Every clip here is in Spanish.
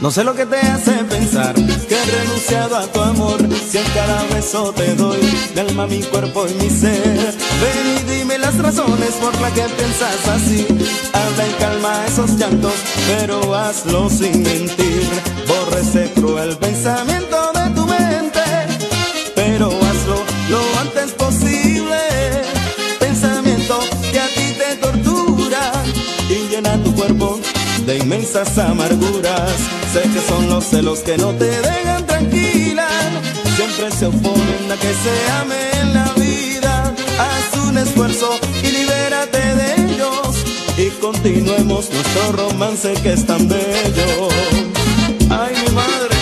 No sé lo que te hace pensar que he renunciado a tu amor. Si en cada beso te doy mi alma, mi cuerpo y mi ser. Ven y dime las razones por las que piensas así. Habla y calma esos llantos, pero hazlo sin mentir. Borra ese cruel pensamiento de de inmensas amarguras. Sé que son los celos que no te dejan tranquila. Siempre se oponen a que se ame en la vida. Haz un esfuerzo y libérate de ellos. Y continuemos nuestro romance que es tan bello. Ay, mi madre.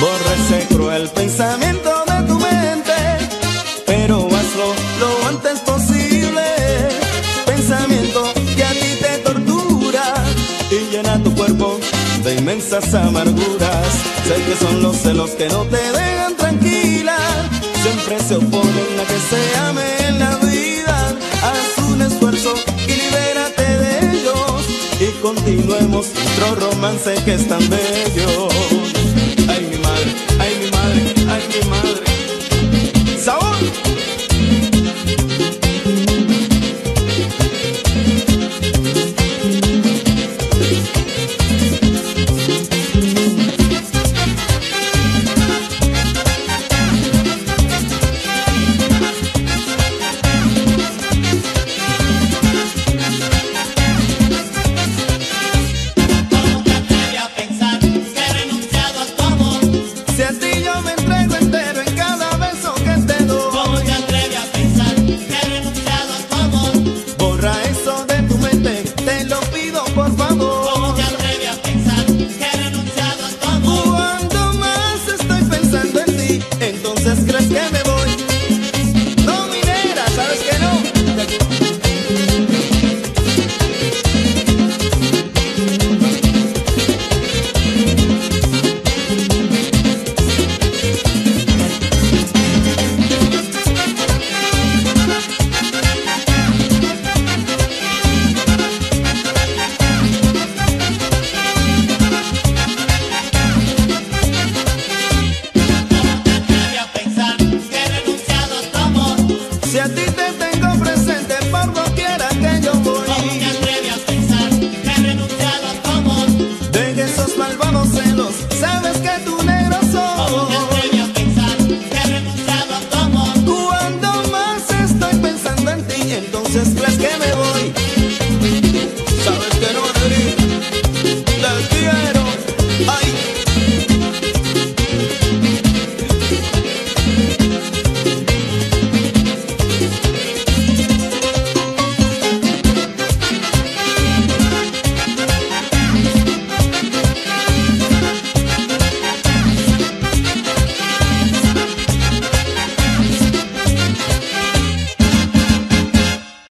Borra ese cruel pensamiento y llena tu cuerpo de inmensas amarguras. Sé que son los celos que no te dejan tranquila, siempre se oponen a que se ame en la vida. Haz un esfuerzo y libérate de ellos y continuemos nuestro romance que es tan bello. Thank you.